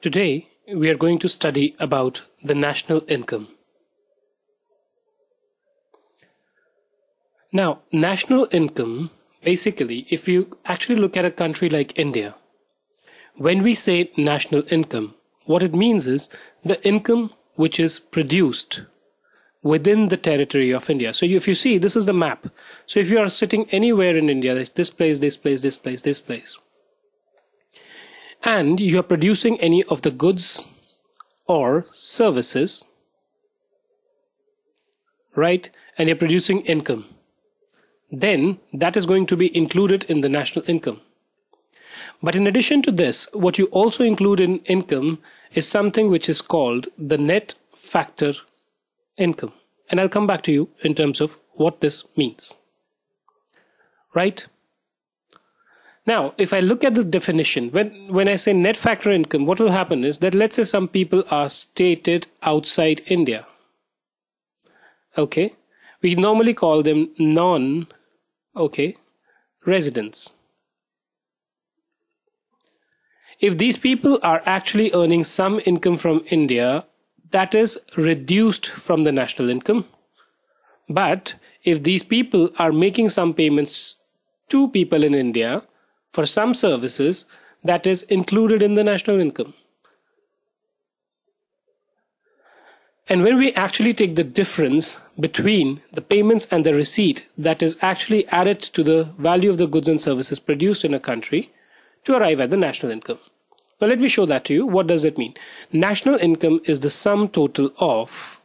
Today, we are going to study about the national income. Now, national income, basically, if you actually look at a country like India, when we say national income, what it means is the income which is produced within the territory of India. So if you see, this is the map. So if you are sitting anywhere in India, this place, this place, this place, this place, and you are producing any of the goods or services, right? And you're producing income, then that is going to be included in the national income. But in addition to this, what you also include in income is something which is called the net factor income. And I'll come back to you in terms of what this means. Right? Now, if I look at the definition, when, when I say net factor income, what will happen is that let's say some people are stated outside India. Okay. We normally call them non, okay, residents. If these people are actually earning some income from India, that is reduced from the national income. But if these people are making some payments to people in India, for some services that is included in the national income. And when we actually take the difference between the payments and the receipt that is actually added to the value of the goods and services produced in a country to arrive at the national income. Now let me show that to you. What does it mean? National income is the sum total of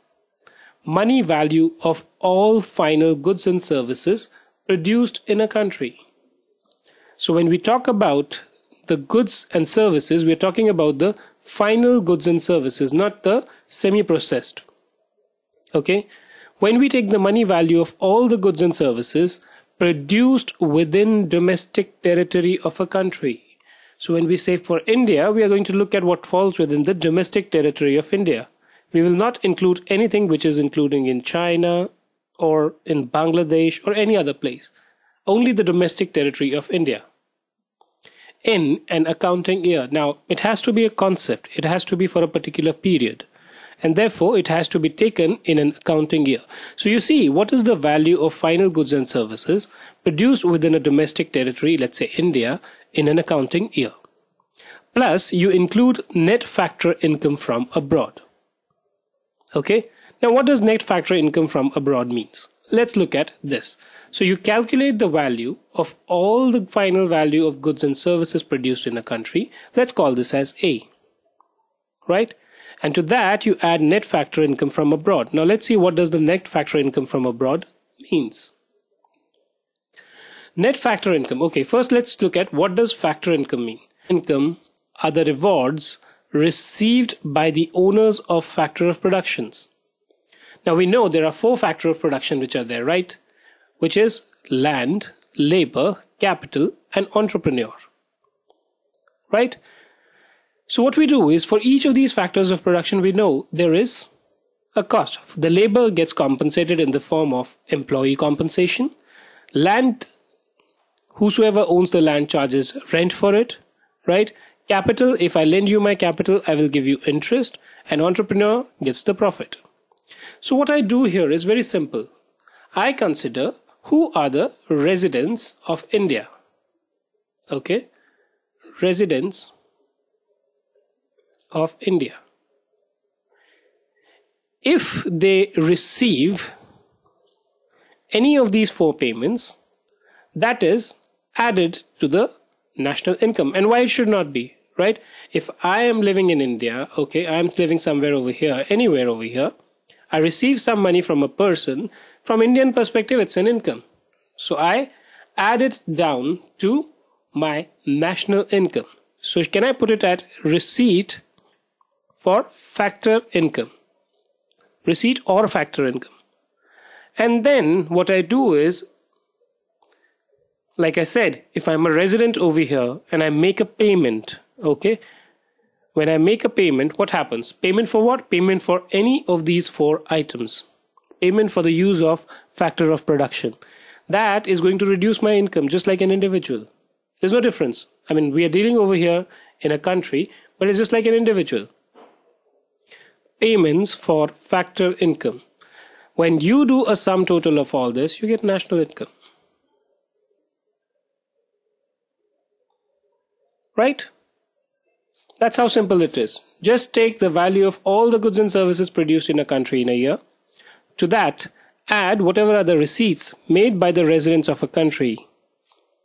money value of all final goods and services produced in a country. So when we talk about the goods and services, we're talking about the final goods and services, not the semi-processed. Okay. When we take the money value of all the goods and services produced within domestic territory of a country. So when we say for India, we are going to look at what falls within the domestic territory of India. We will not include anything which is including in China or in Bangladesh or any other place only the domestic territory of India in an accounting year. Now, it has to be a concept, it has to be for a particular period, and therefore it has to be taken in an accounting year. So, you see, what is the value of final goods and services produced within a domestic territory, let's say India, in an accounting year? Plus, you include net factor income from abroad. Okay, now what does net factor income from abroad means? Let's look at this. So you calculate the value of all the final value of goods and services produced in a country. Let's call this as A. Right? And to that you add net factor income from abroad. Now let's see what does the net factor income from abroad means. Net factor income. Okay, first let's look at what does factor income mean. Income are the rewards received by the owners of factor of productions. Now we know there are four factor of production which are there, right? which is land, labor, capital, and entrepreneur. Right? So what we do is for each of these factors of production, we know there is a cost. The labor gets compensated in the form of employee compensation. Land, whosoever owns the land charges rent for it, right? Capital, if I lend you my capital, I will give you interest and entrepreneur gets the profit. So what I do here is very simple. I consider who are the residents of India? Okay, residents of India. If they receive any of these four payments, that is added to the national income. And why it should not be, right? If I am living in India, okay, I'm living somewhere over here, anywhere over here, I receive some money from a person. From Indian perspective, it's an income. So I add it down to my national income. So can I put it at receipt for factor income? Receipt or factor income. And then what I do is, like I said, if I'm a resident over here and I make a payment, okay, when I make a payment, what happens? Payment for what? Payment for any of these four items. Payment for the use of factor of production. That is going to reduce my income just like an individual. There's no difference. I mean, we are dealing over here in a country, but it's just like an individual. Payments for factor income. When you do a sum total of all this, you get national income. Right? That's how simple it is. Just take the value of all the goods and services produced in a country in a year. To that, add whatever are the receipts made by the residents of a country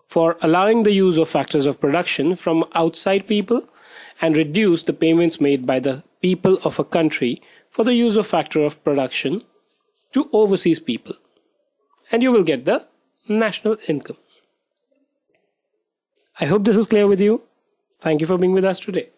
for allowing the use of factors of production from outside people and reduce the payments made by the people of a country for the use of factor of production to overseas people. And you will get the national income. I hope this is clear with you. Thank you for being with us today.